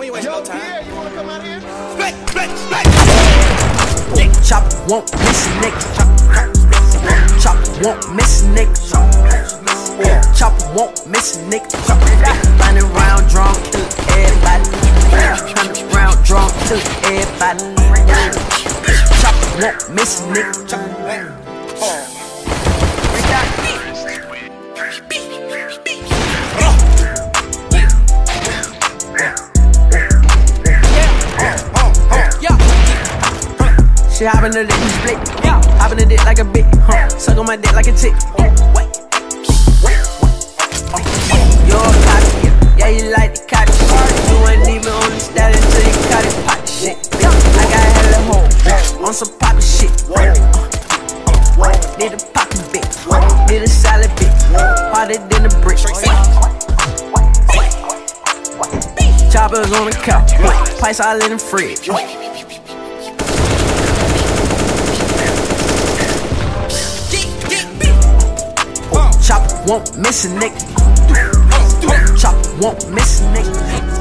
We ain't wasting Yo, no time. Pierre, you wanna come out here? Split, split, split. Chop won't miss a nigga. Chop won't miss a nigga. Chop won't miss a nigga. Hundred round drum to everybody. Hundred round drum to everybody. Chop won't miss a nigga. She hoppin' the dick, split. Hoppin' the dick like a bitch. Huh. Suck on my dick like a tick. Wait. You're a cocky, yeah, you like the shit. You ain't even on the stat until you cut it pocket shit. I got hella hoe on some poppy shit. Need a pocket bitch, need a solid bitch, harder than a brick. Choppers on the couch, pipes all in the fridge. Won't miss a nigga. Chop won't miss a nigga.